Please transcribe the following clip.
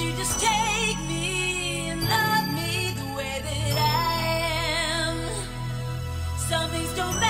you just take me and love me the way that I am? Some things don't matter.